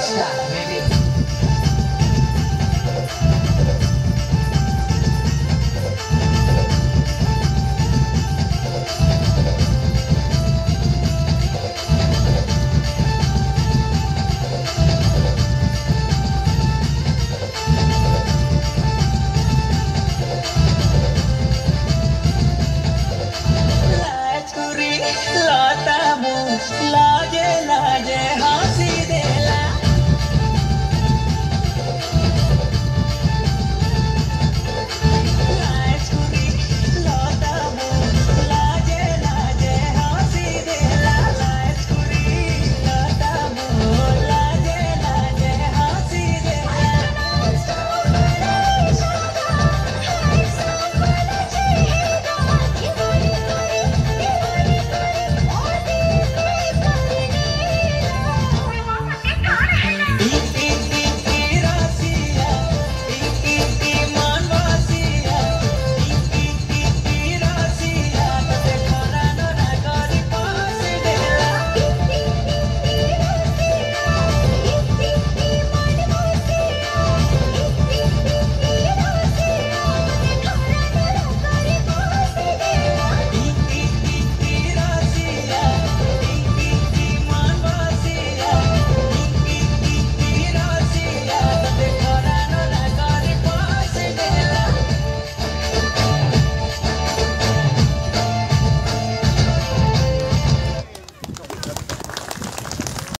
是啊。